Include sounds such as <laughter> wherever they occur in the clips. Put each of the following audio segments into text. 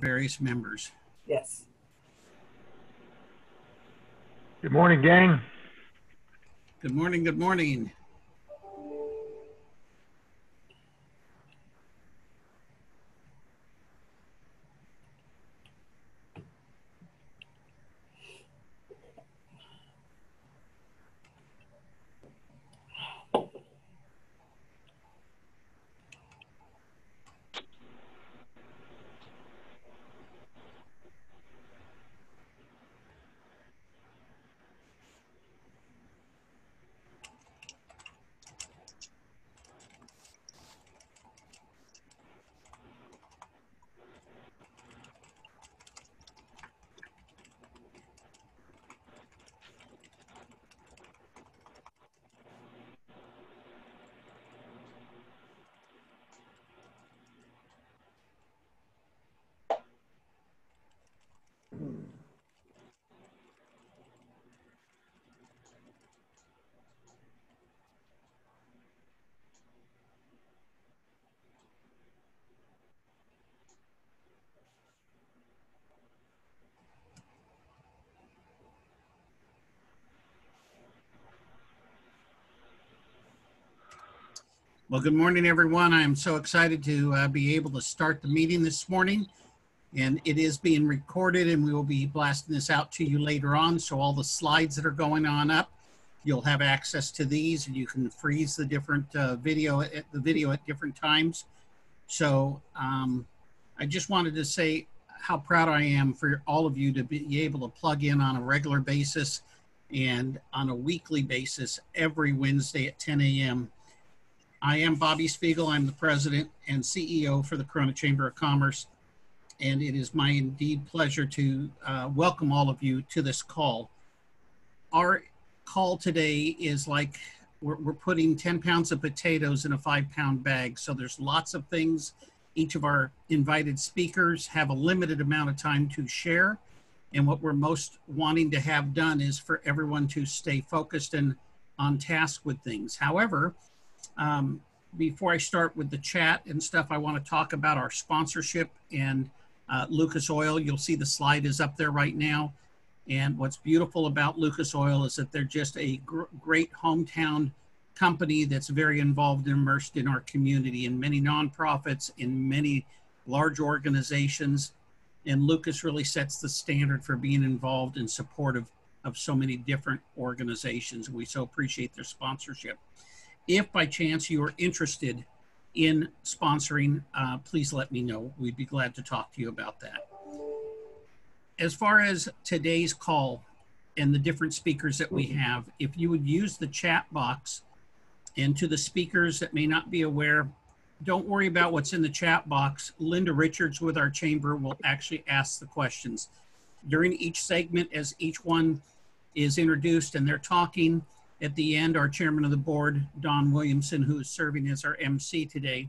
various members. Yes. Good morning, gang. Good morning, good morning. Well, good morning, everyone. I am so excited to uh, be able to start the meeting this morning. And it is being recorded and we will be blasting this out to you later on. So all the slides that are going on up, you'll have access to these and you can freeze the different uh, video at the video at different times. So um, I just wanted to say how proud I am for all of you to be able to plug in on a regular basis and on a weekly basis every Wednesday at 10 a.m. I am Bobby Spiegel. I'm the president and CEO for the Corona Chamber of Commerce and it is my indeed pleasure to uh, welcome all of you to this call. Our call today is like we're, we're, putting 10 pounds of potatoes in a five pound bag. So there's lots of things. Each of our invited speakers have a limited amount of time to share. And what we're most wanting to have done is for everyone to stay focused and on task with things. However, um, before I start with the chat and stuff, I want to talk about our sponsorship and uh, Lucas Oil. You'll see the slide is up there right now. And what's beautiful about Lucas Oil is that they're just a gr great hometown company that's very involved and immersed in our community in many nonprofits, in many large organizations. And Lucas really sets the standard for being involved and supportive of so many different organizations. We so appreciate their sponsorship. If by chance you are interested in sponsoring, uh, please let me know. We'd be glad to talk to you about that. As far as today's call and the different speakers that we have, if you would use the chat box and to the speakers that may not be aware, don't worry about what's in the chat box. Linda Richards with our chamber will actually ask the questions. During each segment, as each one is introduced and they're talking, at the end, our chairman of the board, Don Williamson, who is serving as our MC today,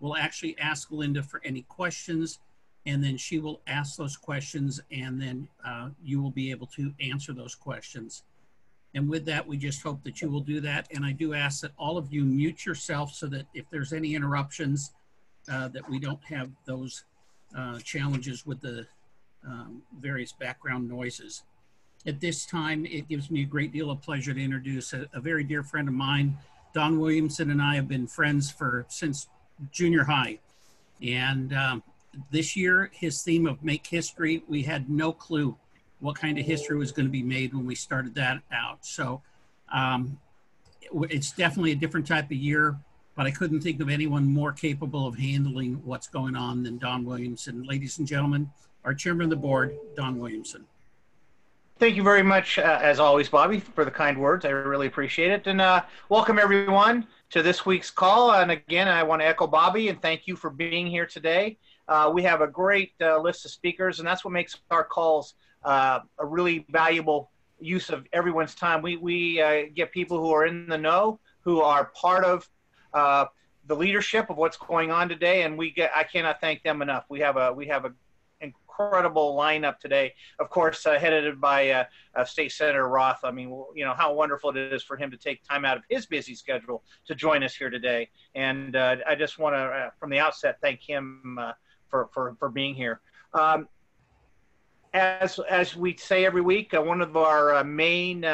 will actually ask Linda for any questions, and then she will ask those questions, and then uh, you will be able to answer those questions. And with that, we just hope that you will do that. And I do ask that all of you mute yourself so that if there's any interruptions, uh, that we don't have those uh, challenges with the um, various background noises. At this time, it gives me a great deal of pleasure to introduce a, a very dear friend of mine. Don Williamson and I have been friends for since junior high. And um, this year, his theme of Make History, we had no clue what kind of history was going to be made when we started that out. So um, it's definitely a different type of year, but I couldn't think of anyone more capable of handling what's going on than Don Williamson. Ladies and gentlemen, our chairman of the board, Don Williamson. Thank you very much, uh, as always, Bobby, for the kind words. I really appreciate it. And uh, welcome everyone to this week's call. And again, I want to echo Bobby and thank you for being here today. Uh, we have a great uh, list of speakers, and that's what makes our calls uh, a really valuable use of everyone's time. We, we uh, get people who are in the know, who are part of the leadership of what's going on today, and we get. I cannot thank them enough. We have a we have a incredible lineup today. Of course, uh, headed by uh, uh, State Senator Roth. I mean, you know how wonderful it is for him to take time out of his busy schedule to join us here today. And uh, I just want to, uh, from the outset, thank him uh, for, for for being here. Um, as as we say every week, one of our main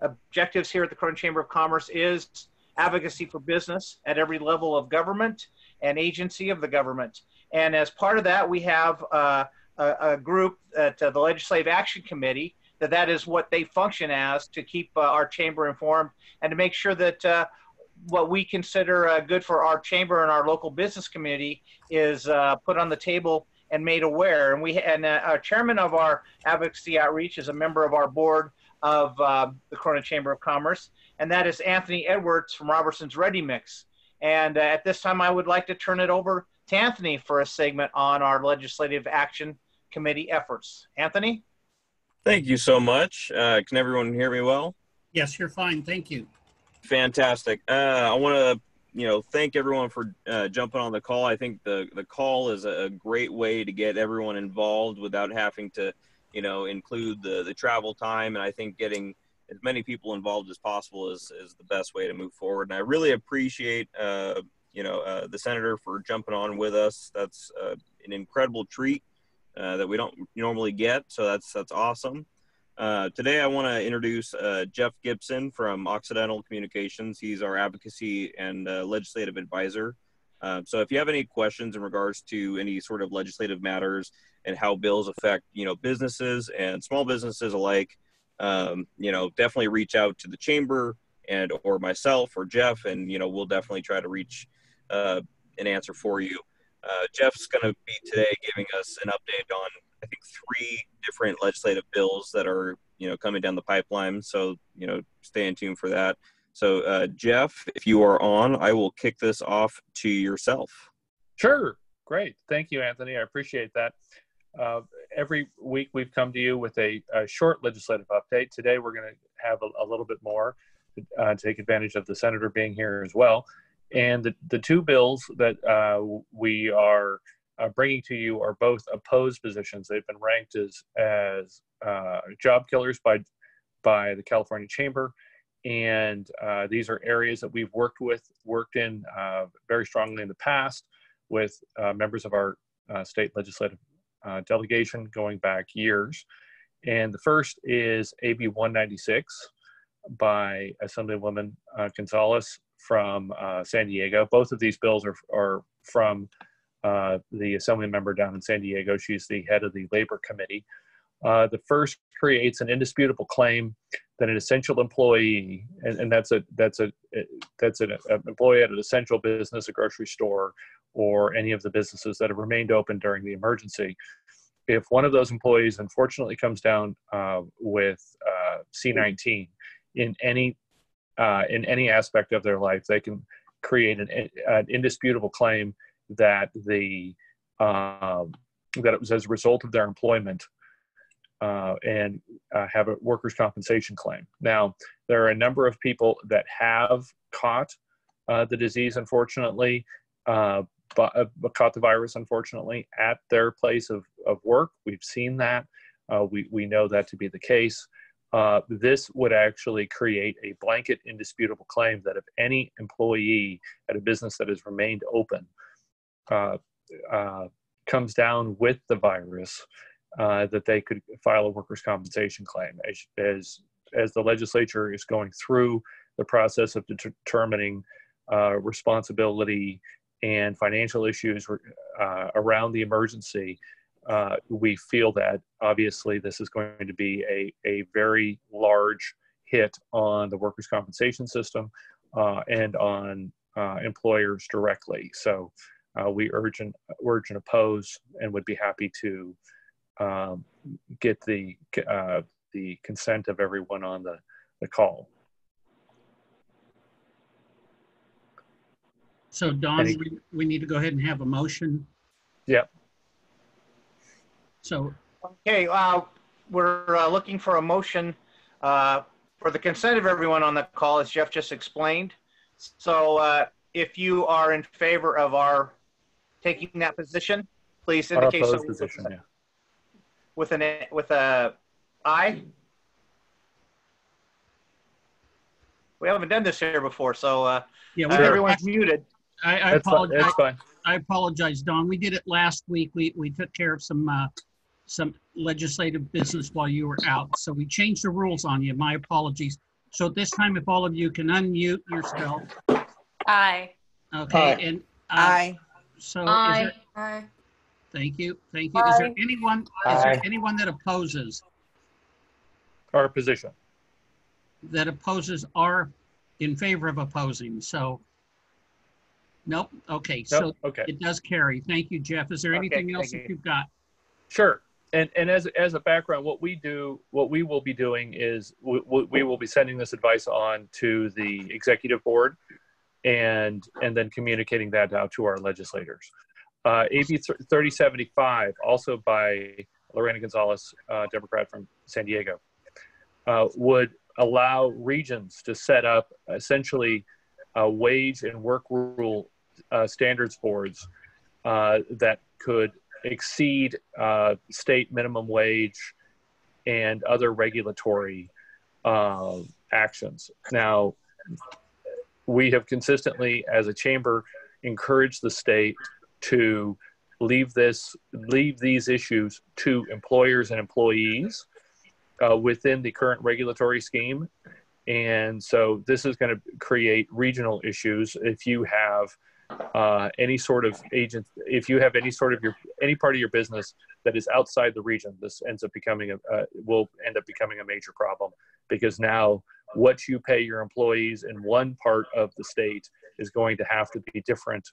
objectives here at the Corona Chamber of Commerce is advocacy for business at every level of government and agency of the government. And as part of that, we have uh, a, a, group at uh, the Legislative Action Committee that that is what they function as to keep uh, our chamber informed and to make sure that what we consider good for our chamber and our local business community is put on the table and made aware. And we and uh, our chairman of our advocacy outreach is a member of our board of uh, the Corona Chamber of Commerce, and that is Anthony Edwards from Robertson's Ready Mix. And uh, at this time, I would like to turn it over to Anthony for a segment on our Legislative Action Committee efforts. Anthony? Thank you so much. Uh, can everyone hear me well? Yes, you're fine. Thank you. Fantastic. Uh, I want to you know, thank everyone for uh, jumping on the call. I think the the call is a great way to get everyone involved without having to, you know, include the the travel time. And I think getting as many people involved as possible is is the best way to move forward. And I really appreciate, uh, you know, uh, the senator for jumping on with us. That's uh, an incredible treat uh, that we don't normally get. So that's that's awesome. Uh, today, I want to introduce uh, Jeff Gibson from Occidental Communications. He's our advocacy and uh, legislative advisor. So, if you have any questions in regards to any sort of legislative matters and how bills affect, you know, businesses and small businesses alike, um, you know, definitely reach out to the chamber and or myself or Jeff, and you know, we'll definitely try to reach uh, an answer for you. Jeff's going to be today giving us an update on I think three different legislative bills that are you know coming down the pipeline. So you know, stay tuned for that. So uh, Jeff, if you are on, I will kick this off to yourself. Sure, great, thank you, Anthony. I appreciate that. Uh, every week we've come to you with a, a short legislative update. Today we're going to have a, a, little bit more uh, take advantage of the senator being here as well. And the, the two bills that uh, we are uh, bringing to you are both opposed positions. They've been ranked as as uh, job killers by by the California Chamber, and uh, these are areas that we've worked with, worked in uh, very strongly in the past with uh, members of our state legislative delegation going back years. And the first is AB 196 by Assemblywoman Gonzalez from San Diego. Both of these bills are, are from uh, the assembly member down in San Diego. She's the head of the labor committee. Uh, the first creates an indisputable claim that an essential employee, and, and that's a that's a that's an, an employee at an essential business, a grocery store, or any of the businesses that have remained open during the emergency. If one of those employees unfortunately comes down uh, with uh, C19 in any uh, in any aspect of their life, they can create an, an indisputable claim that the um, that it was as a result of their employment uh, and uh, have a workers' compensation claim. Now, there are a number of people that have caught uh, the disease, unfortunately, uh, but, uh, caught the virus, unfortunately, at their place of, of work. We've seen that. Uh, we, we know that to be the case. This would actually create a blanket indisputable claim that if any employee at a business that has remained open uh, uh, comes down with the virus, uh, that they could file a workers' compensation claim. As, as, as the legislature is going through the process of determining uh, responsibility and financial issues uh, around the emergency, uh, we feel that obviously this is going to be a, a very large hit on the workers' compensation system and on employers directly. So uh, we urge and, urge and oppose and would be happy to um, get the, uh, the consent of everyone on the, the call. So Don, Any, we, we need to go ahead and have a motion. Yep. So. Okay, uh, we're uh, looking for a motion uh, for the consent of everyone on the call, as Jeff just explained. So uh, if you are in favor of our taking that position, please indicate so position, yeah. with an with a I. We haven't done this here before, so uh, Yeah, uh, we- everyone's muted. I, I That's fine. apologize. That's fine. I apologize, Don. We did it last week. We, we took care of some, uh, some legislative business while you were out. So we changed the rules on you. My apologies. So at this time, if all of you can unmute yourself, Aye. okay, Aye. and. uh, Aye. So is Aye. there, Aye. thank you, thank you. Is there Aye. anyone, is there anyone that opposes, Our position. that opposes are in favor of opposing? So, nope, okay, so Nope. Okay. it does carry. Thank you, Jeff. Is there Okay, anything else thank that you. you've got? Sure. And and as as a background, what we do, what we will be doing is we, we will be sending this advice on to the executive board, and and then communicating that out to our legislators. Uh, AB thirty seventy five, also by Lorena Gonzalez, uh, Democrat from San Diego, uh, would allow regions to set up essentially uh, wage and work rule uh, standards boards uh, that could exceed uh, state minimum wage and other regulatory uh, actions. Now, we have consistently, as a chamber, encouraged the state to leave this, leave these issues to employers and employees uh, within the current regulatory scheme. And so, this is going to create regional issues if you have uh, any sort of agent, if you have any sort of your any part of your business that is outside the region, this ends up becoming a uh, will end up becoming a major problem because now what you pay your employees in one part of the state is going to have to be different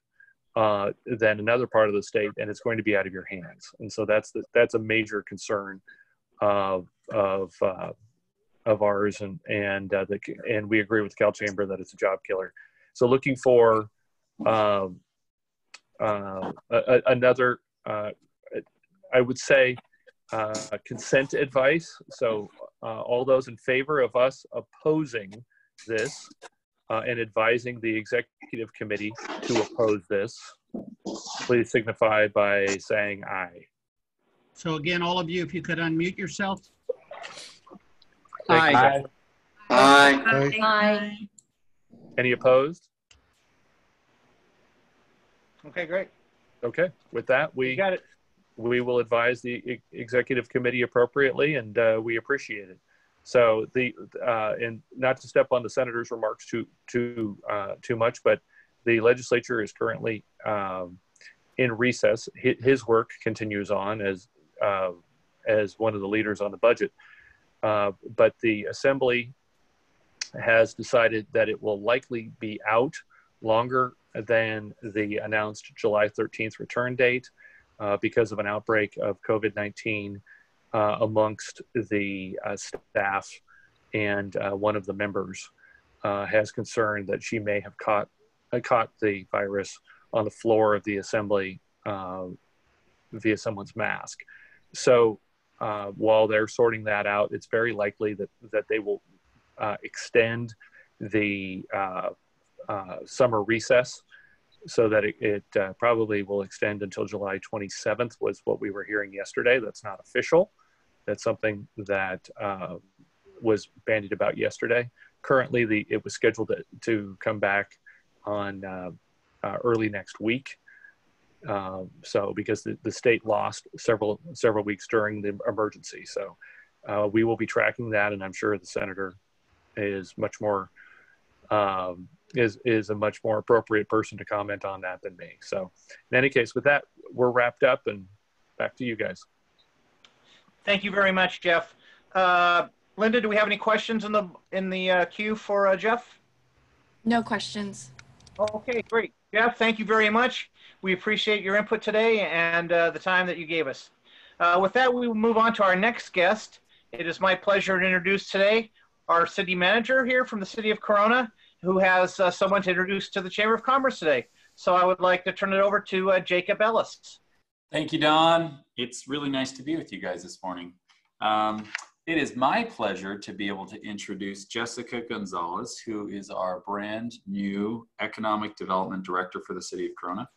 uh, than another part of the state, and it's going to be out of your hands. And so that's the, that's a major concern of of uh, of ours, and and uh, the, and we agree with Cal Chamber that it's a job killer. So looking for um, uh, a, a- another, uh, I would say, uh, consent advice. So, uh, all those in favor of us opposing this uh, and advising the executive committee to oppose this, please signify by saying aye. So again, all of you, if you could unmute yourself. Thank you. Aye. Aye. Aye. Any opposed? Okay, great. Okay, with that, You we got it. we will advise the e- executive committee appropriately, and uh, we appreciate it. So the uh, and not to step on the senator's remarks too too uh, too much, but the legislature is currently um, in recess. His, his work continues on as uh, as one of the leaders on the budget, uh, but the assembly has decided that it will likely be out longer than the announced July 13th return date uh, because of an outbreak of COVID 19 uh, amongst the uh, staff. And uh, one of the members uh, has concern that she may have caught, uh, caught the virus on the floor of the assembly via someone's mask. So while they're sorting that out, it's very likely that, that they will extend the uh, summer recess so that it, it uh, probably will extend until July 27th was what we were hearing yesterday. That's not official. That's something that uh, was bandied about yesterday. Currently, the it was scheduled to, to come back on uh, uh, early next week. Um, so because the, the state lost several several weeks during the emergency, so uh, we will be tracking that, and I'm sure the senator is much more um, is is a much more appropriate person to comment on that than me. So, in any case, with that, we're wrapped up, and back to you guys. Thank you very much, Jeff. Uh, Linda, do we have any questions in the in the uh, queue for uh, Jeff? No questions. Okay, great. Jeff, thank you very much. We appreciate your input today and uh, the time that you gave us. Uh, with that, we will move on to our next guest. It is my pleasure to introduce today our city manager here from the city of Corona, who has uh, someone to introduce to the Chamber of Commerce today. So I would like to turn it over to uh, Jacob Ellis. Thank you, Don. It's really nice to be with you guys this morning. Um, it is my pleasure to be able to introduce Jessica Gonzales, who is our brand new Economic Development Director for the City of Corona.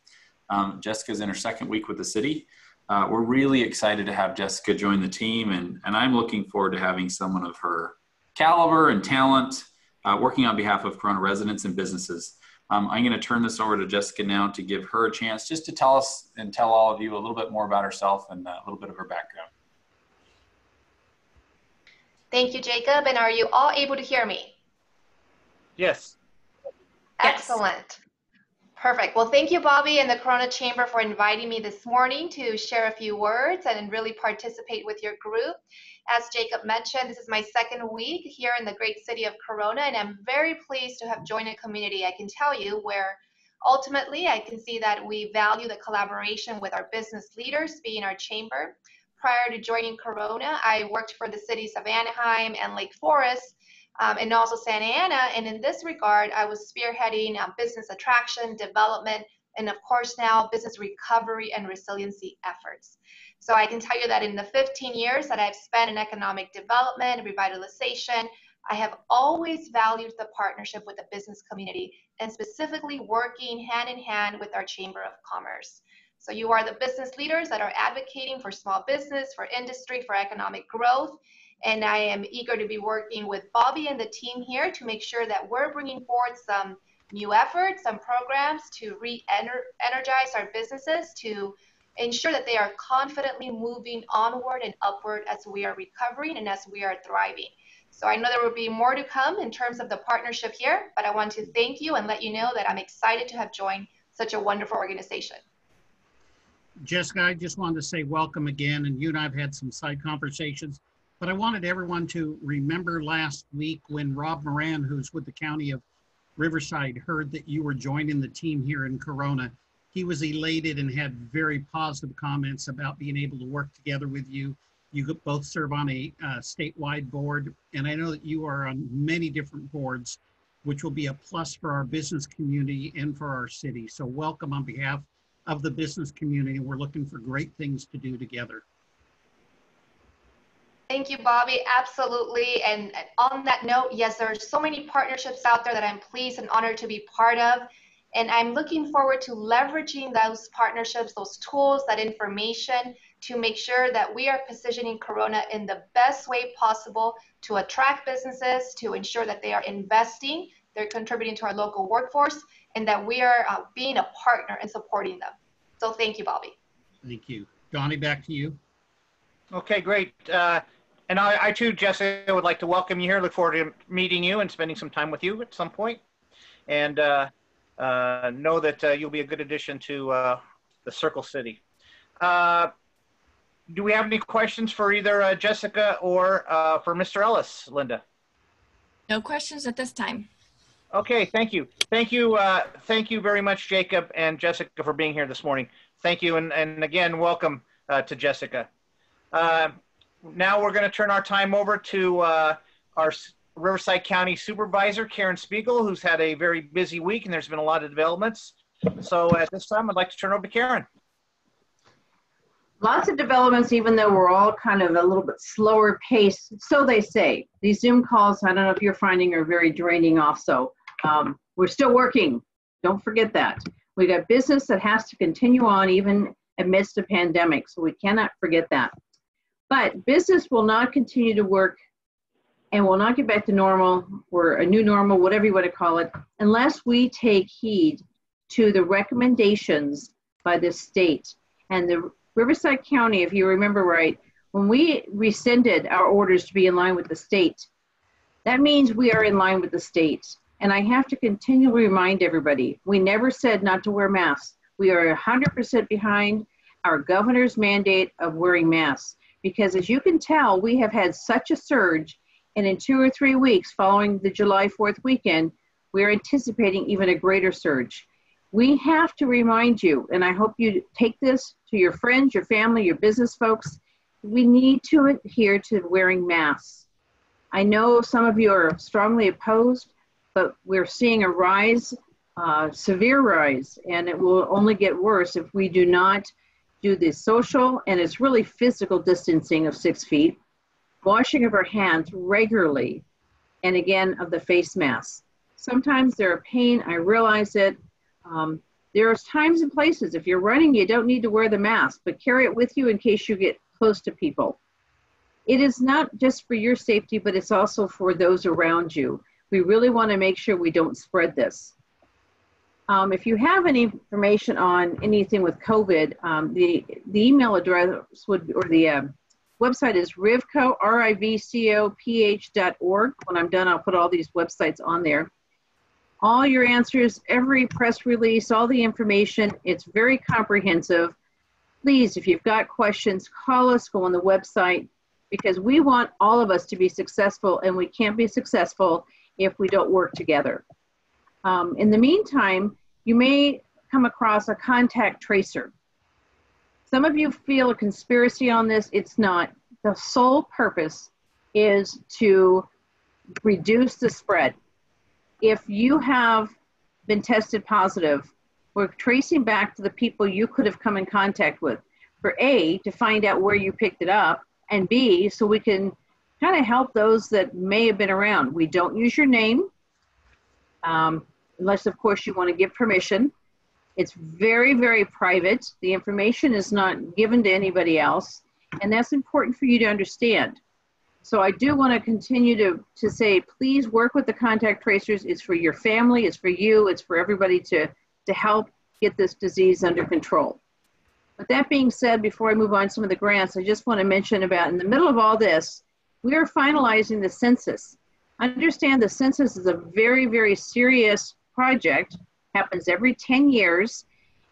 Um, Jessica's in her second week with the city. Uh, we're really excited to have Jessica join the team, and, and I'm looking forward to having someone of her caliber and talent uh, working on behalf of Corona residents and businesses. Um, I'm going to turn this over to Jessica now to give her a chance just to tell us and tell all of you a little bit more about herself and uh, a little bit of her background. Thank you, Jacob. And are you all able to hear me? Yes. Yes. Excellent. Perfect. Well, thank you, Bobby and the Corona Chamber for inviting me this morning to share a few words and really participate with your group. As Jacob mentioned, this is my second week here in the great city of Corona, and I'm very pleased to have joined a community I can tell you where ultimately I can see that we value the collaboration with our business leaders, being our chamber. Prior to joining Corona, I worked for the cities of Anaheim and Lake Forest um, and also Santa Ana. And in this regard, I was spearheading uh, business attraction, development, and of course now business recovery and resiliency efforts. So I can tell you that in the 15 years that I've spent in economic development, and revitalization, I have always valued the partnership with the business community and specifically working hand in hand with our Chamber of Commerce. So you are the business leaders that are advocating for small business, for industry, for economic growth. And I am eager to be working with Bobby and the team here to make sure that we're bringing forward some new efforts, some programs to re-energize our businesses, to ensure that they are confidently moving onward and upward as we are recovering and as we are thriving. So I know there will be more to come in terms of the partnership here, but I want to thank you and let you know that I'm excited to have joined such a wonderful organization. Jessica, I just wanted to say welcome again, and you and I have had some side conversations, but I wanted everyone to remember last week when Rob Moran, who's with the county of Riverside, heard that you were joining the team here in Corona. He was elated and had very positive comments about being able to work together with you. You both serve on a uh, statewide board, and I know that you are on many different boards, which will be a plus for our business community and for our city. So welcome on behalf of the business community. We're looking for great things to do together. Thank you, Bobby. Absolutely. And on that note, yes, there are so many partnerships out there that I'm pleased and honored to be part of. And I'm looking forward to leveraging those partnerships, those tools, that information to make sure that we are positioning Corona in the best way possible to attract businesses, to ensure that they are investing, they're contributing to our local workforce, and that we are uh, being a partner and supporting them. So thank you, Bobby. Thank you. Donnie, back to you. Okay, great. Uh, and I, I, too, Jessica, would like to welcome you here. Look forward to meeting you and spending some time with you at some point. And uh, uh, know that uh, you'll be a good addition to uh, the Circle City. Uh, do we have any questions for either Jessica or for Mr. Ellis, Linda? No questions at this time. Okay, thank you. Thank you. Uh, thank you very much, Jacob and Jessica, for being here this morning. Thank you. And, and again, welcome uh, to Jessica. Uh, now we're going to turn our time over to uh, our Riverside County Supervisor, Karen Spiegel, who's had a very busy week and there's been a lot of developments. So at this time, I'd like to turn over to Karen lots of developments, even though we're all kind of a little bit slower pace. So they say. These Zoom calls, I don't know if you're finding, are very draining also. Um, we're still working. Don't forget that. We got business that has to continue on even amidst a pandemic, so we cannot forget that. But business will not continue to work and will not get back to normal or a new normal, whatever you want to call it, unless we take heed to the recommendations by the state. And the Riverside County, if you remember right, when we rescinded our orders to be in line with the state, that means we are in line with the state. And I have to continually remind everybody we never said not to wear masks. We are 100% behind our governor's mandate of wearing masks because, as you can tell, we have had such a surge. And in two or three weeks following the July 4th weekend, we're anticipating even a greater surge. We have to remind you, and I hope you take this to your friends, your family, your business folks. We need to adhere to wearing masks. I know some of you are strongly opposed, but we're seeing a rise, uh, severe rise, and it will only get worse if we do not do the social and it's really physical distancing of six feet, washing of our hands regularly, and again of the face mask. Sometimes they're a pain, I realize it. Um, there's times and places, if you're running, you don't need to wear the mask, but carry it with you in case you get close to people. It is not just for your safety, but it's also for those around you we really want to make sure we don't spread this. Um, if you have any information on anything with COVID, um, the, the email address would, or the uh, website is rivco, R-I-V-C-O-P-H dot org. When I'm done, I'll put all these websites on there. All your answers, every press release, all the information, it's very comprehensive. Please, if you've got questions, call us, go on the website, because we want all of us to be successful, and we can't be successful if we don't work together. Um, in the meantime, you may come across a contact tracer. Some of you feel a conspiracy on this. It's not. The sole purpose is to reduce the spread. If you have been tested positive, we're tracing back to the people you could have come in contact with. For A, to find out where you picked it up, and B, so we can kind of help those that may have been around. We don't use your name. Um, unless of course you want to give permission. It's very, very private. The information is not given to anybody else, and that's important for you to understand. So I do want to continue to, to say, please work with the contact tracers. It's for your family, it's for you, it's for everybody to, to help get this disease under control. But that being said, before I move on to some of the grants, I just want to mention about in the middle of all this, we are finalizing the census. Understand the census is a very, very serious project happens every 10 years,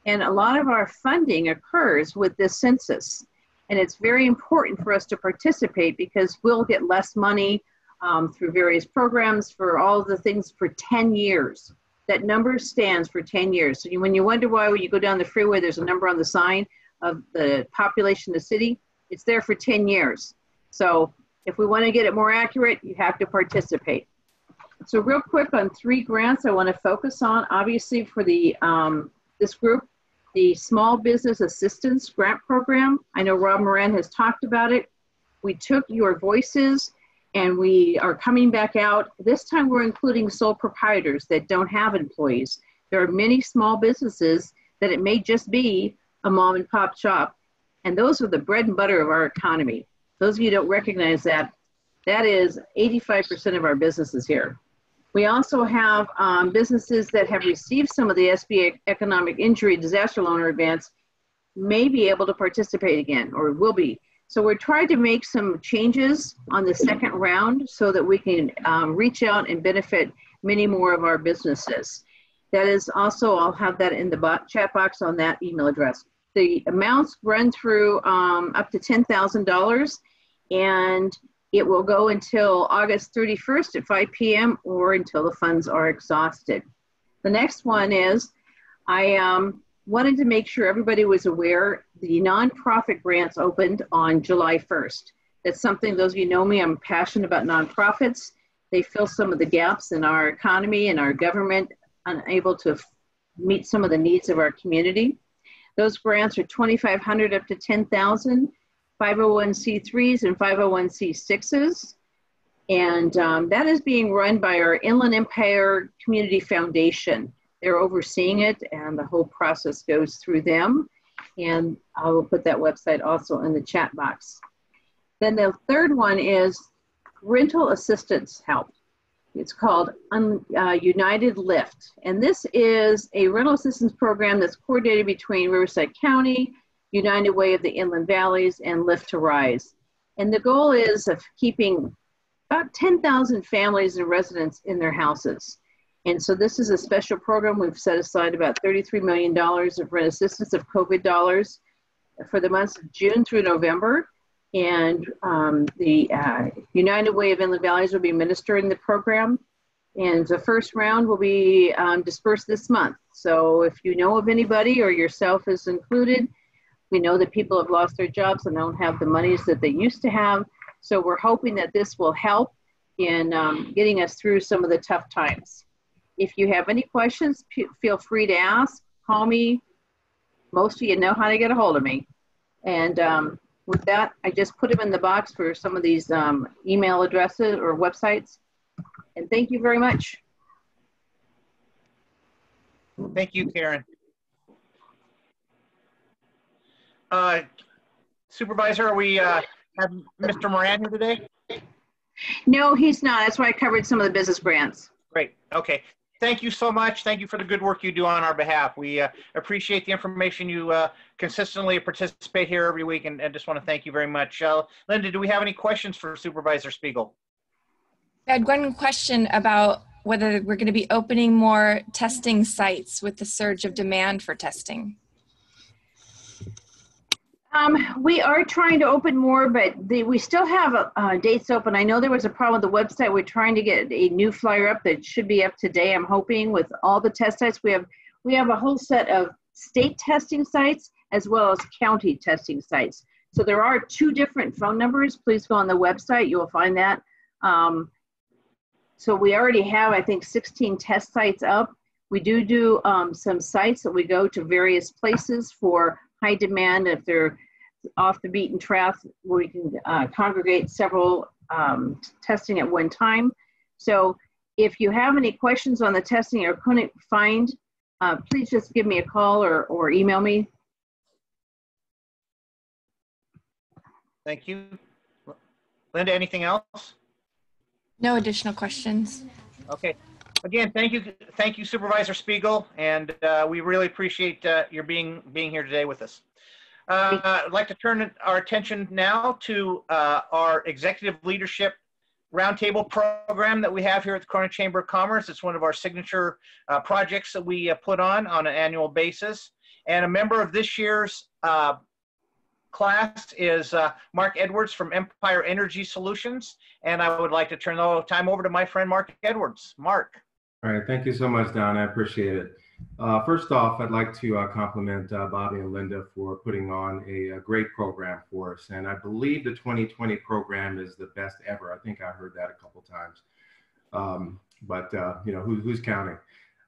and a lot of our funding occurs with this census. And it's very important for us to participate because we'll get less money um, through various programs for all the things for 10 years. That number stands for 10 years. So you, when you wonder why when you go down the freeway, there's a number on the sign of the population of the city, it's there for 10 years. So if we want to get it more accurate, you have to participate. So real quick on three grants I want to focus on, obviously for the um, this group, the Small Business Assistance Grant Program. I know Rob Moran has talked about it. We took your voices and we are coming back out. This time we're including sole proprietors that don't have employees. There are many small businesses that it may just be a mom and pop shop. And those are the bread and butter of our economy. Those of you don't recognize that, that is 85% of our businesses here. We also have um, businesses that have received some of the SBA economic injury disaster loan or advance may be able to participate again or will be. So we're trying to make some changes on the second round so that we can um, reach out and benefit many more of our businesses. That is also, I'll have that in the chat box on that email address. The amounts run through um, up to $10,000 and it will go until August 31st at 5 p.m. or until the funds are exhausted. The next one is I um, wanted to make sure everybody was aware the nonprofit grants opened on July 1st. That's something, those of you know me, I'm passionate about nonprofits. They fill some of the gaps in our economy and our government, unable to meet some of the needs of our community. Those grants are 2,500 up to 10,000. 501c3s and 501c6s. And um, that is being run by our Inland Empire Community Foundation. They're overseeing it, and the whole process goes through them. And I will put that website also in the chat box. Then the third one is rental assistance help. It's called uh, United Lift. And this is a rental assistance program that's coordinated between Riverside County, United Way of the Inland Valleys, and Lift to Rise. And the goal is of keeping about 10,000 families and residents in their houses. And so this is a special program. We've set aside about $33 million of rent assistance of COVID dollars for the months of June through November. And um, the uh, United Way of Inland Valleys will be administering the program. And the first round will be um, dispersed this month. So if you know of anybody or yourself is included, we know that people have lost their jobs and don't have the monies that they used to have. So we're hoping that this will help in um, getting us through some of the tough times. If you have any questions, feel free to ask, call me. Most of you know how to get a hold of me. And um, with that, I just put them in the box for some of these um, email addresses or websites. And thank you very much. Thank you, Karen. Uh, Supervisor, are we uh, have Mr. Moran here today? No, he's not. That's why I covered some of the business grants. Great. Okay. thank you so much. Thank you for the good work you do on our behalf. We uh, appreciate the information you uh, consistently participate here every week, and, and just want to thank you very much. Uh, Linda, do we have any questions for Supervisor Spiegel? I had one question about whether we're going to be opening more testing sites with the surge of demand for testing. Um, we are trying to open more, but the, we still have uh, dates open. I know there was a problem with the website. We're trying to get a new flyer up that should be up today. I'm hoping with all the test sites. We have we have a whole set of state testing sites as well as county testing sites. So there are two different phone numbers. Please go on the website. You will find that. Um, so we already have, I think, 16 test sites up. We do do um, some sites that we go to various places for high demand. If they're off the beaten track, we can uh, congregate several um, testing at one time. So if you have any questions on the testing or couldn't find, uh, please just give me a call or, or email me. Thank you. Linda, anything else? No additional questions. Okay. Again, thank you, thank you, Supervisor Spiegel, and uh, we really appreciate uh, your being being here today with us. Uh, I'd like to turn our attention now to uh, our executive leadership roundtable program that we have here at the Corona Chamber of Commerce. It's one of our signature uh, projects that we uh, put on on an annual basis. And a member of this year's class is Mark Edwards from Empire Energy Solutions. And I would like to turn the time over to my friend Mark Edwards. Mark. All right, thank you so much, Don. I appreciate it. Uh, first off, I'd like to uh, compliment uh, Bobby and Linda for putting on a, a, great program for us. And I believe the 2020 program is the best ever. I think I heard that a couple times. Um, but, uh, you know, who, who's counting?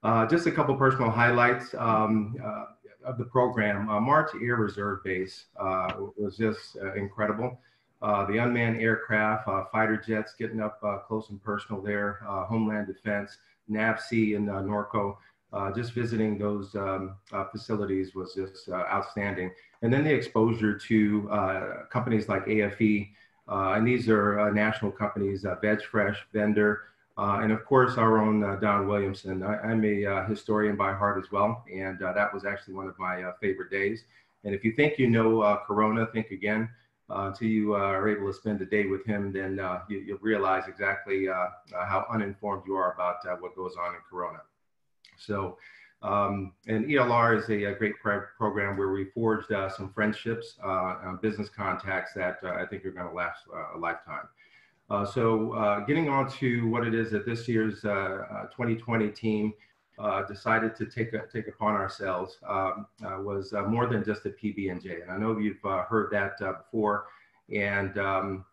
Uh, just a couple personal highlights um, uh, of the program. March Air Reserve Base was just incredible. the unmanned aircraft, fighter jets getting up close and personal there, Homeland Defense, NAVSEA and uh, Norco. Uh, just visiting those um, uh, facilities was just outstanding. And then the exposure to companies like AFE, and these are national companies, VegFresh, Fender, uh, and of course, our own uh, Don Williamson. I, am a uh, historian by heart as well, and that was actually one of my favorite days. And if you think you know Corona, think again. Until you are able to spend a day with him, then you, will realize exactly how uninformed you are about what goes on in Corona. So, um, and ELR is a, a great program where we forged uh, some friendships, uh, business contacts that uh, I think are going to last uh, a lifetime. Uh, so, uh, getting on to what it is that this year's 2020 team decided to take a, take upon ourselves um, was more than just a PB&J, and I know you've heard that before. And um,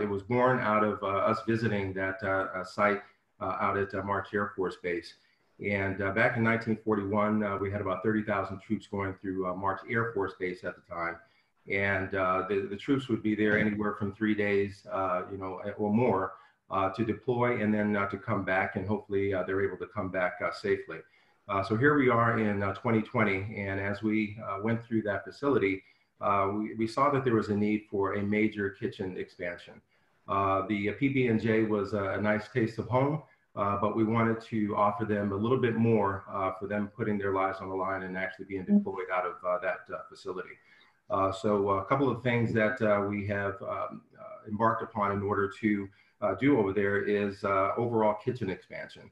it was born out of us visiting that site out at March Air Force Base. And uh, back in 1941, uh, we had about 30,000 troops going through uh, March Air Force Base at the time. And uh, the, the, troops would be there anywhere from three days, uh, you know, or more uh, to deploy and then to come back. And hopefully they're able to come back safely. so here we are in 2020. And as we went through that facility, we, we, saw that there was a need for a major kitchen expansion. the PB&J was a, a nice taste of home. Uh, but we wanted to offer them a little bit more uh, for them putting their lives on the line and actually being mm-hmm. deployed out of uh, that uh, facility. Uh, so a couple of things that we have um, embarked upon in order to do over there is overall kitchen expansion.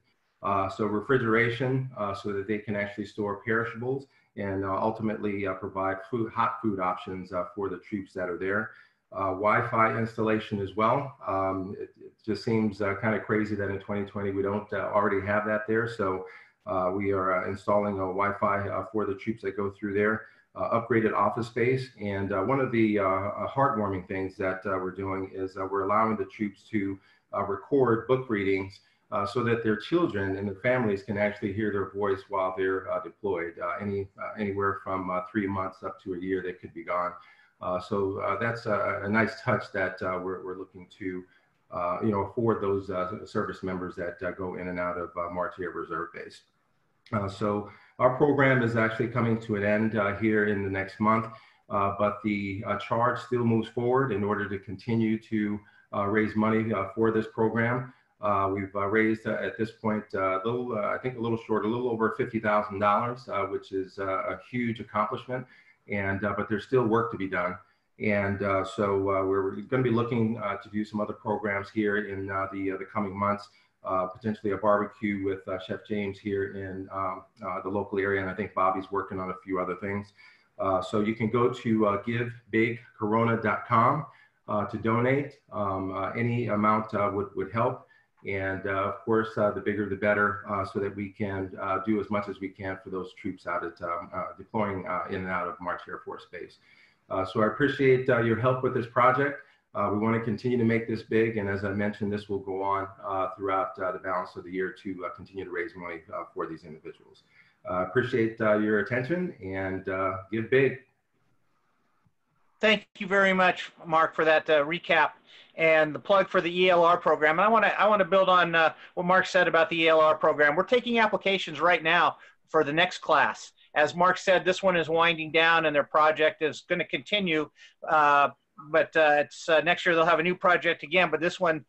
so refrigeration so that they can actually store perishables and ultimately provide food, hot food options for the troops that are there uh, Wi-Fi installation as well. Um, it, it, just seems uh, kind of crazy that in 2020 we don't uh, already have that there. So uh, we are uh, installing a Wi-Fi uh, for the troops that go through there. Uh, upgraded office space, and uh, one of the uh, heartwarming things that we're doing is we're allowing the troops to record book readings uh, so that their children and their families can actually hear their voice while they're uh, deployed. Uh, any anywhere from three months up to a year, they could be gone. Uh, so uh, that's a, a, nice touch that uh, we're, we're looking to, you know, afford those service members that go in and out of March Air Reserve Base. so our program is actually coming to an end uh, here in the next month, uh, but the uh, charge still moves forward in order to continue to raise money for this program. Uh, we've uh, raised uh, at this point uh, a little, uh, I think a little short, a little over fifty thousand dollars, which is a huge accomplishment. And but there's still work to be done. And so we're going to be looking to do some other programs here in the the coming months. Uh, potentially a barbecue with uh, Chef James here in um, uh, the local area, and I think Bobby's working on a few other things. so you can go to givebigcorona.com to donate. Um, any amount would would help. And uh, of course, uh, the bigger the better, uh, so that we can do as much as we can for those troops out at um, deploying in and out of March Air Force Base. so I appreciate your help with this project. Uh, we want to continue to make this big, and as I mentioned, this will go on uh, throughout uh, the balance of the year to continue to raise money for these individuals. appreciate your attention and give big. Thank you very much, Mark, for that recap and the plug for the ELR program. And I want to I want to build on uh, what Mark said about the ELR program. We're taking applications right now for the next class. As Mark said, this one is winding down, and their project is going to continue. Uh, but uh, it's uh, next year they'll have a new project again. But this one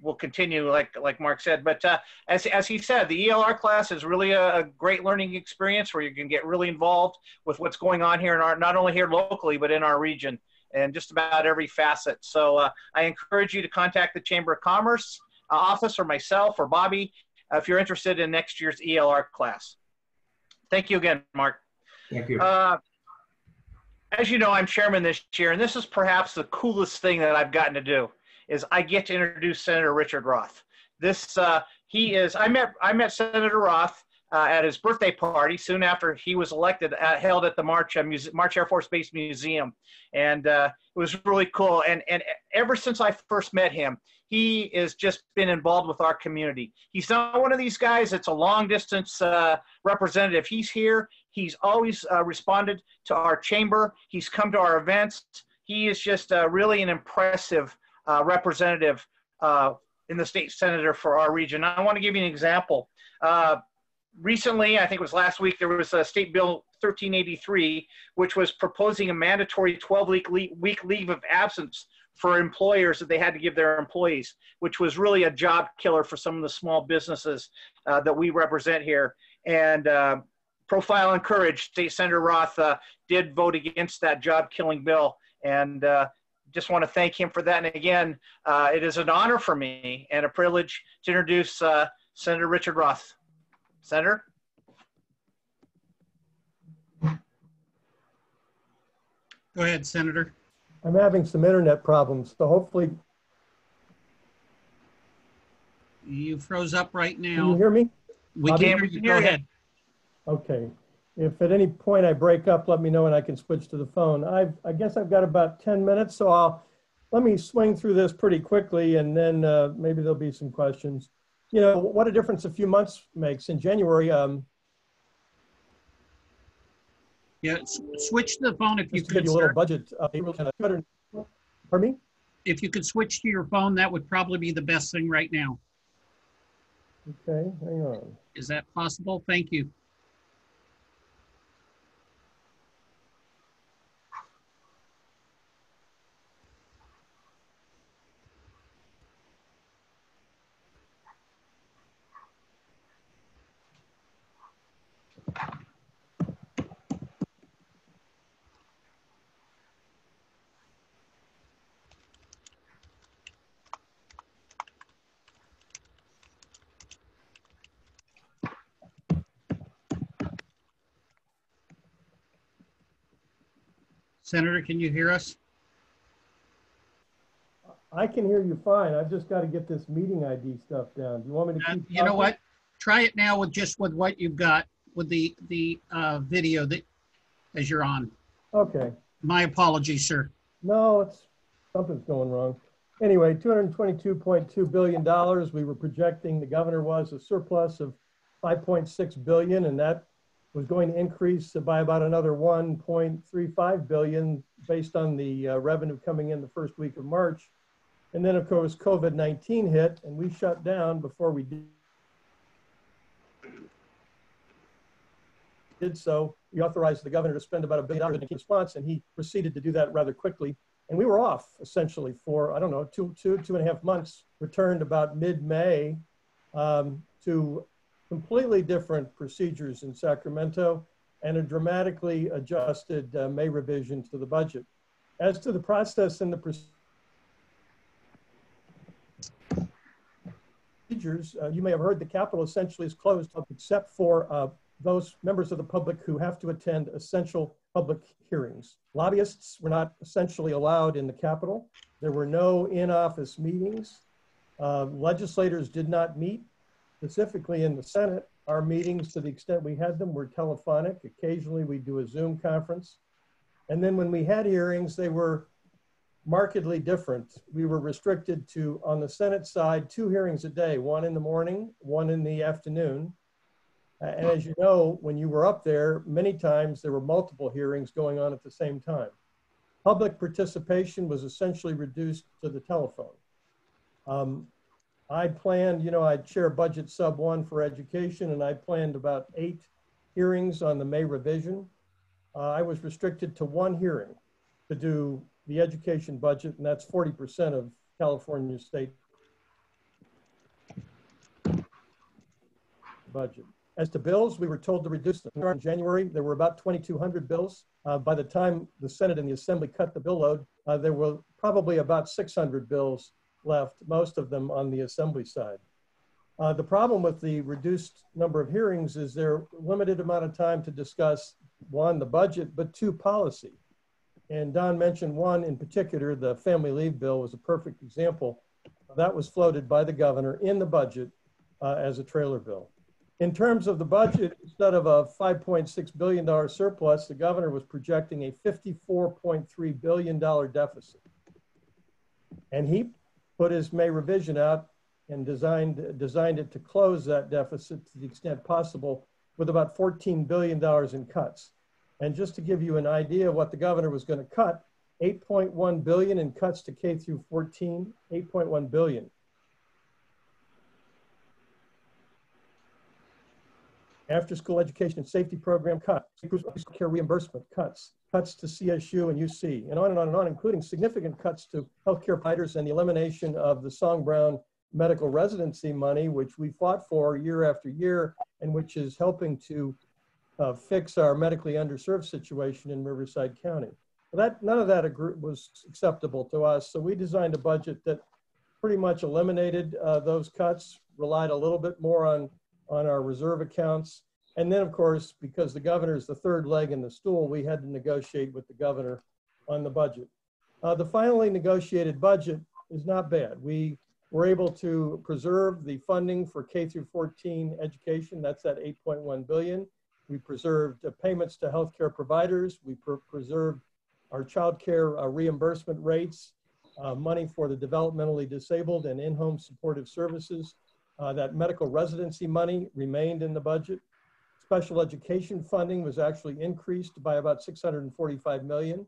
will continue, like like Mark said. But uh, as as he said, the ELR class is really a, a, great learning experience where you can get really involved with what's going on here in our not only here locally but in our region and just about every facet. So uh, I encourage you to contact the Chamber of Commerce uh, office or myself or Bobby uh, if you're interested in next year's ELR class. Thank you again, Mark. Thank you. As you know, I'm chairman this year, and this is perhaps the coolest thing that I've gotten to do is I get to introduce Senator Richard Roth. This uh, he is. I met I met Senator Roth uh, at his birthday party soon after he was elected, uh, held at the March uh, Muse- March Air Force Base Museum, and uh, it was really cool. And and ever since I first met him, he has just been involved with our community. He's not one of these guys that's a long distance uh, representative. He's here. He's always uh, responded to our chamber. He's come to our events. He is just really an impressive representative in the state senator for our region. I want to give you an example. Uh, recently, I think it was last week, there was a State Bill 1383, which was proposing a mandatory 12 week leave, week leave of absence for employers that they had to give their employees, which was really a job killer for some of the small businesses uh, that we represent here. And uh, Profile and Courage, State Senator Roth uh, did vote against that job killing bill. And uh, just want to thank him for that. And again, uh, it is an honor for me and a privilege to introduce uh, Senator Richard Roth. Senator? Go ahead, Senator. I'm having some internet problems, so hopefully. You froze up right now. Can you hear me? We can hear you. Go ahead. Okay. If at any point I break up, let me know and I can switch to the phone. I've, I guess I've got about 10 minutes, so I'll let me swing through this pretty quickly and then uh, maybe there'll be some questions you know, what a difference a few months makes. In January, um, yeah, switch to the phone if you could. Give you a little budget. Uh, pardon me? If you could switch to your phone, that would probably be the best thing right now. Okay, hang on. Is that possible? Thank you. Senator, can you hear us? I can hear you fine. I've just got to get this meeting ID stuff down. Do you want me to uh, you know what? Try it now with just with what you've got with the the uh, video that as you're on. Okay. My apologies, sir. No, it's something's going wrong. Anyway, $222.2 billion. We were projecting, the governor was a surplus of 5.6 billion, and that was going to increase by about another 1.35 billion based on the uh, revenue coming in the first week of March. And then of course COVID-19 hit and we shut down before we did, so. We authorized the governor to spend about a billion dollars in response and he proceeded to do that rather quickly. And we were off essentially for, I don't know, two, two, two and a half months, returned about mid-May um, to completely different procedures in Sacramento and a dramatically adjusted uh, May revision to the budget. As to the process and the procedures, uh, you may have heard the Capitol essentially is closed except for uh, those members of the public who have to attend essential public hearings. Lobbyists were not essentially allowed in the Capitol. There were no in-office meetings. Uh, legislators did not meet. Specifically in the Senate, our meetings, to the extent we had them, were telephonic. Occasionally we do a Zoom conference. And then when we had hearings, they were markedly different. We were restricted to, on the Senate side, two hearings a day, one in the morning, one in the afternoon. And as you know, when you were up there, many times there were multiple hearings going on at the same time. Public participation was essentially reduced to the telephone. Um, I planned, you know, I'd chair budget sub one for education, and I planned about eight hearings on the May revision. Uh, I was restricted to one hearing to do the education budget, and that's 40% of California state budget. As to bills, we were told to reduce them. In January, there were about 2,200 bills. Uh, by the time the Senate and the Assembly cut the bill load, uh, there were probably about 600 bills left, most of them on the Assembly side. Uh, the problem with the reduced number of hearings is there limited amount of time to discuss one, the budget, but two, policy. And Don mentioned one in particular, the family leave bill was a perfect example. That was floated by the governor in the budget uh, as a trailer bill. In terms of the budget, instead of a $5.6 billion surplus, the governor was projecting a $54.3 billion deficit. And he put his May revision out and designed, designed it to close that deficit to the extent possible with about $14 billion in cuts. And just to give you an idea of what the governor was going to cut, 8.1 billion in cuts to K through 14, 8.1 billion. After school education and safety program cuts, care reimbursement cuts, cuts to CSU and UC, and on and on and on, including significant cuts to healthcare providers and the elimination of the Song Brown medical residency money, which we fought for year after year, and which is helping to uh, fix our medically underserved situation in Riverside County. that none of that was acceptable to us, so we designed a budget that pretty much eliminated uh, those cuts, relied a little bit more on on our reserve accounts. And then, of course, because the governor is the third leg in the stool, we had to negotiate with the governor on the budget. Uh, the finally negotiated budget is not bad. We were able to preserve the funding for K through 14 education. That's at 8.1 billion. We preserved uh, payments to healthcare providers. We pr preserved our child care uh, reimbursement rates, uh, money for the developmentally disabled and in-home supportive services. Uh, that medical residency money remained in the budget. Special education funding was actually increased by about 645 million.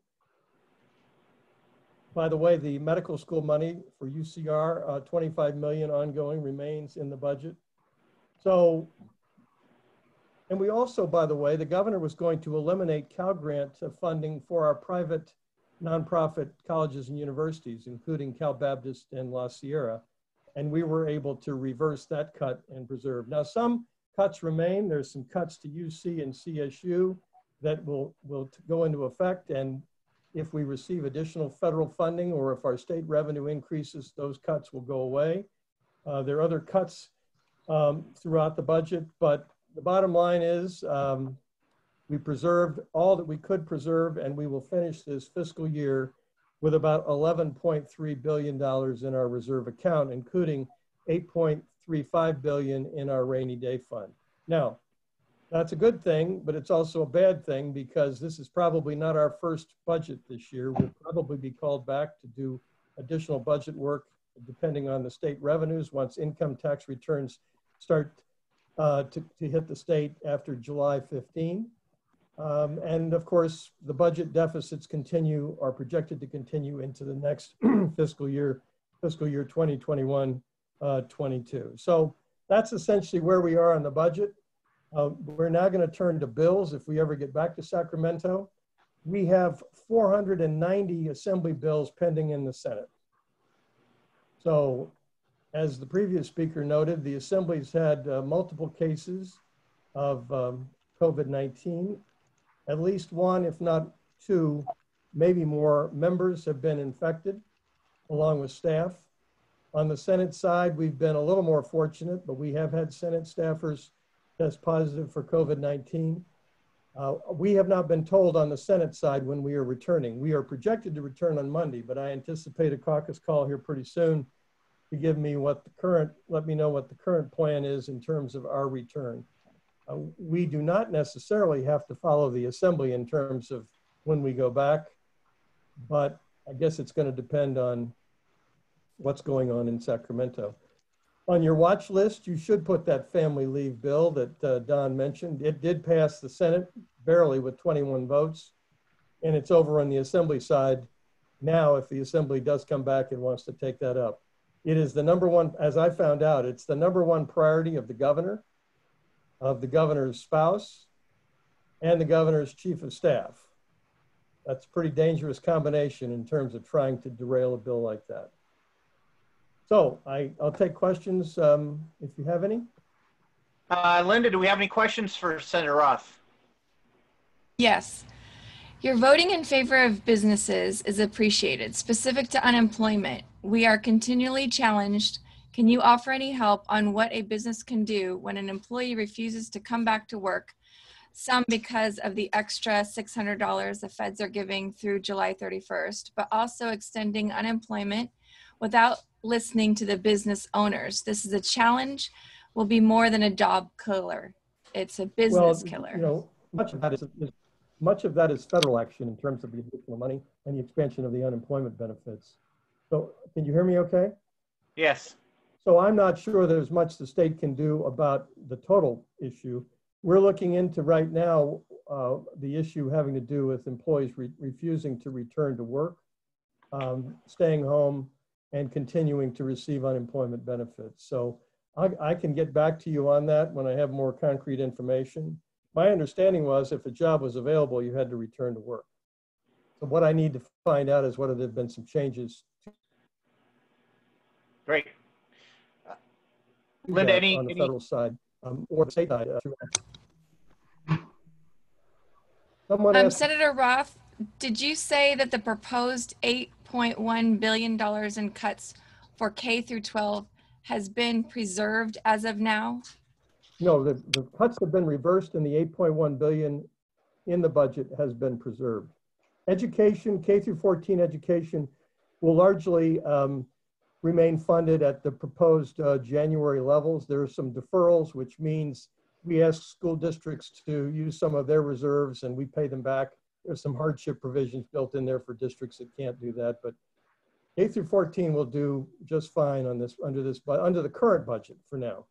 By the way, the medical school money for UCR, uh, 25 million ongoing remains in the budget. So, and we also, by the way, the governor was going to eliminate Cal Grant funding for our private nonprofit colleges and universities, including Cal Baptist and La Sierra and we were able to reverse that cut and preserve. Now, some cuts remain. There's some cuts to UC and CSU that will, will go into effect. And if we receive additional federal funding or if our state revenue increases, those cuts will go away. Uh, there are other cuts um, throughout the budget, but the bottom line is um, we preserved all that we could preserve and we will finish this fiscal year with about $11.3 billion in our reserve account, including 8.35 billion in our rainy day fund. Now, that's a good thing, but it's also a bad thing because this is probably not our first budget this year. We'll probably be called back to do additional budget work depending on the state revenues once income tax returns start uh, to, to hit the state after July 15. Um, and of course, the budget deficits continue, are projected to continue into the next <clears throat> fiscal year, fiscal year 2021, uh, 22. So that's essentially where we are on the budget. Uh, we're now going to turn to bills if we ever get back to Sacramento. we have 490 assembly bills pending in the Senate. So, as the previous speaker noted, the assembly's had uh, multiple cases of um, COVID 19. At least one, if not two, maybe more members have been infected, along with staff. On the Senate side, we've been a little more fortunate, but we have had Senate staffers test positive for COVID 19. Uh, we have not been told on the Senate side when we are returning. We are projected to return on Monday, but I anticipate a caucus call here pretty soon to give me what the current, let me know what the current plan is in terms of our return. Uh, we do not necessarily have to follow the assembly in terms of when we go back, but I guess it's going to depend on what's going on in Sacramento. On your watch list, you should put that family leave bill that uh, Don mentioned. It did pass the Senate barely with 21 votes, and it's over on the Assembly side now if the Assembly does come back and wants to take that up. It is the number one, as I found out, it's the number one priority of the governor, of the governor's spouse, and the governor's chief of staff. That's a pretty dangerous combination in terms of trying to derail a bill like that. So I, I'll take questions um, if you have any. Uh, Linda, do we have any questions for Senator Roth? Yes. Your voting in favor of businesses is appreciated. Specific to unemployment, we are continually challenged. Can you offer any help on what a business can do when an employee refuses to come back to work? Some because of the extra $600 the feds are giving through July 31st, but also extending unemployment without listening to the business owners. This is a challenge, will be more than a job killer. It's a business well, killer. You know, much of that is, is much of that is federal action in terms of the additional money and the expansion of the unemployment benefits. So, can you hear me okay? Yes. So I'm not sure there's much the state can do about the total issue. We're looking into right now uh, the issue having to do with employees re refusing to return to work, um, staying home, and continuing to receive unemployment benefits. So I, I can get back to you on that when I have more concrete information. My understanding was if a job was available, you had to return to work. So what I need to find out is whether there have been some changes. Great. Uh, Linda, any on the any, federal side um, or state side? Uh, Someone Um, asked, Senator Roth, did you say that the proposed $8.1 billion in cuts for K through 12 has been preserved as of now? no, the, the cuts have been reversed and the 8.1 billion in the budget has been preserved. Education, K through 14 education will largely um, remain funded at the proposed uh, January levels. There are some deferrals, which means we ask school districts to use some of their reserves and we pay them back. There's some hardship provisions built in there for districts that can't do that, but K through 14 will do just fine on this under this but under the current budget for now.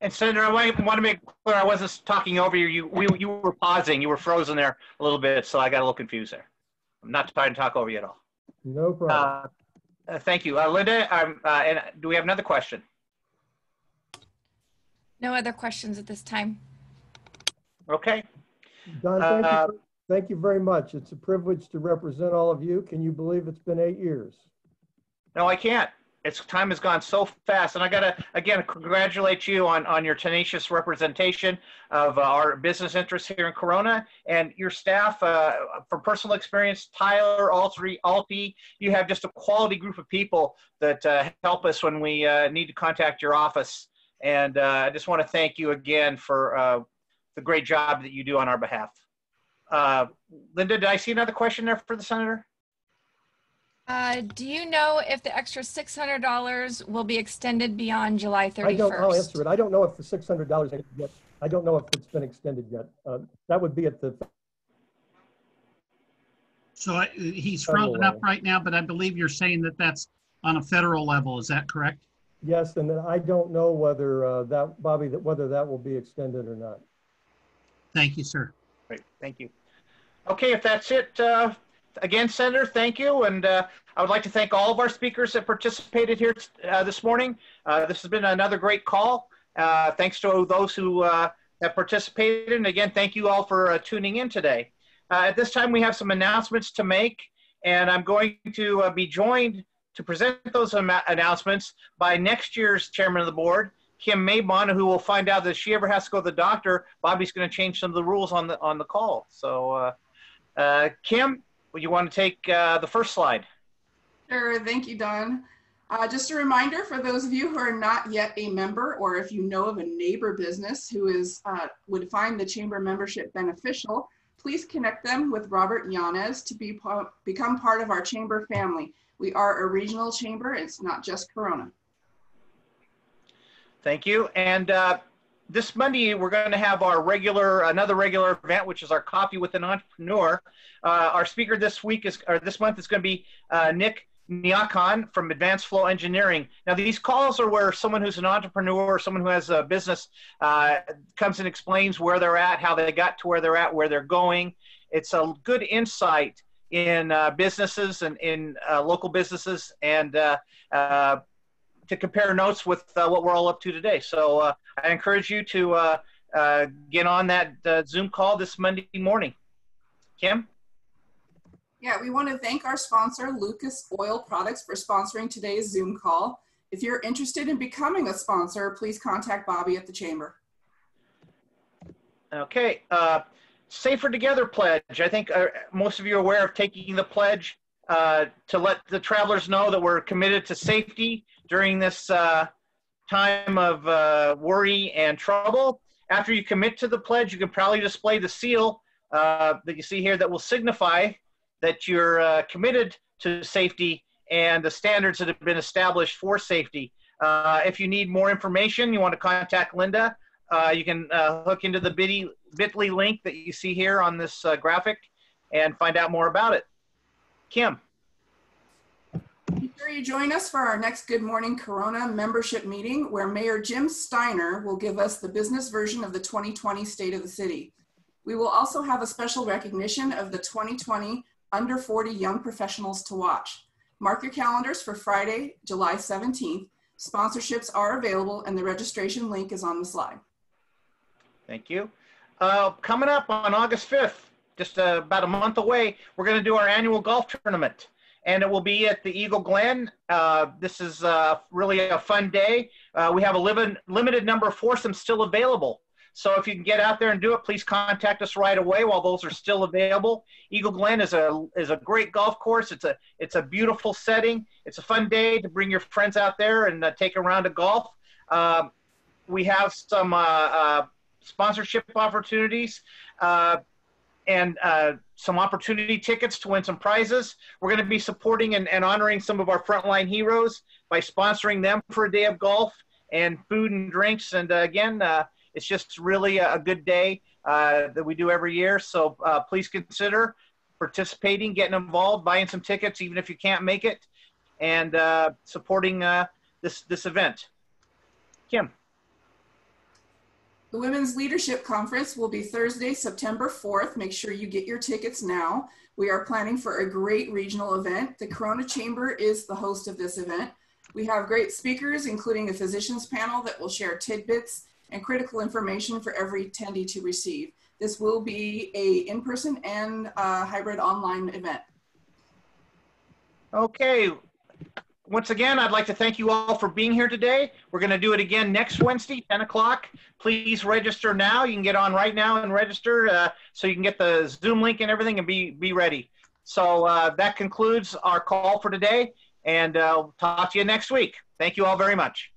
and Senator, I want, to make clear I wasn't talking over you. You we, you were pausing. You were frozen there a little bit, so I got a little confused there. I'm not trying to talk over you at all. No problem. Uh, uh, thank you, uh, Linda. Um, uh, and do we have another question? No other questions at this time. Okay. Don, thank, uh, you, thank you very much. It's a privilege to represent all of you. Can you believe it's been eight years? No, I can't. It's time has gone so fast, and I gotta again congratulate you on on your tenacious representation of uh, our business interests here in Corona and your staff. Uh, from personal experience, Tyler, Altry, Alti, you have just a quality group of people that uh, help us when we uh, need to contact your office. And uh, I just want to thank you again for uh, the great job that you do on our behalf. Linda, did I see another question there for the senator? Uh, do you know if the extra $600 will be extended beyond July 31st? I don't, I'll answer it. I don't know if the $600 I don't know if it's been extended yet. Uh, that would be at the, So I- he's Federal frozen up level. right now, but I believe you're saying that that's on a federal level. Is that correct? yes, and then I don't know whether uh, that, Bobby, that whether that will be extended or not. Thank you, sir. Great, thank you. Okay, if that's it, uh, again, Senator, thank you. And uh, I would like to thank all of our speakers that participated here uh, this morning. Uh, this has been another great call. Uh, thanks to those who uh, have participated. And again, thank you all for uh, tuning in today. At this time, we have some announcements to make, and I'm going to be joined to present those announcements by next year's chairman of the board, Kim Maybon, who will find out that if she ever has to go to the doctor, Bobby's going to change some of the rules on the on the call. So, Kim, would you want to take uh, the first slide? Sure. Thank you, Don. Uh, just a reminder for those of you who are not yet a member, or if you know of a neighbor business who is uh, would find the chamber membership beneficial, please connect them with Robert Yanez to be become part of our chamber family. We are a regional chamber. It's not just Corona. Thank you. And uh, this Monday, we're going to have our regular, another regular event, which is our Coffee with an Entrepreneur. Uh, our speaker this week is, or this month is going to be uh, Nick Niakon from Advanced Flow Engineering. Now, these calls are where someone who's an entrepreneur, or someone who has a business, uh, comes and explains where they're at, how they got to where they're at, where they're going. It's a good insight in uh, businesses and in uh, local businesses and uh, to compare notes with uh, what we're all up to today. So I encourage you to get on that Zoom call this Monday morning. Kim? Yeah, we want to thank our sponsor, Lucas Oil Products, for sponsoring today's Zoom call. If you're interested in becoming a sponsor, please contact Bobby at the Chamber. Okay, uh, Safer Together pledge. I think uh, most of you are aware of taking the pledge uh, to let the travelers know that we're committed to safety during this uh, time of uh, worry and trouble. After you commit to the pledge, you can proudly display the seal uh, that you see here that will signify that you're uh, committed to safety and the standards that have been established for safety. Uh, if you need more information, you want to contact Linda, you can hook into the bit.ly link that you see here on this graphic and find out more about it. Kim. Be sure you join us for our next Good Morning Corona membership meeting where Mayor Jim Steiner will give us the business version of the 2020 State of the City. We will also have a special recognition of the 2020 under 40 young professionals to watch. Mark your calendars for Friday, July 17th. Sponsorships are available and the registration link is on the slide. Thank you. Uh, coming up on August 5th, just uh, about a month away, we're going to do our annual golf tournament. And it will be at the Eagle Glen. Uh, this is uh, really a fun day. Uh, we have a limited number of foursomes still available. So if you can get out there and do it, please contact us right away while those are still available. Eagle Glen is a is a great golf course. It's a it's a beautiful setting. It's a fun day to bring your friends out there and uh, take a round of golf. Um, we have some uh, sponsorship opportunities uh, and uh, some opportunity tickets to win some prizes. We're going to be supporting and, and honoring some of our frontline heroes by sponsoring them for a day of golf and food and drinks. And uh, again it's just really a, good day uh, that we do every year. So uh, please consider participating, getting involved, buying some tickets, even if you can't make it, and uh, supporting uh, this this event. Kim. The Women's Leadership Conference will be Thursday, September 4th. Make sure you get your tickets now. We are planning for a great regional event. The Corona Chamber is the host of this event. We have great speakers, including a physicians panel that will share tidbits and critical information for every attendee to receive. This will be a in-person and uh, hybrid online event. Okay. Once again, I'd like to thank you all for being here today. We're going to do it again next Wednesday, 10 o'clock. Please register now. You can get on right now and register uh, so you can get the Zoom link and everything and be, be ready. So uh, that concludes our call for today, and uh, talk to you next week. Thank you all very much.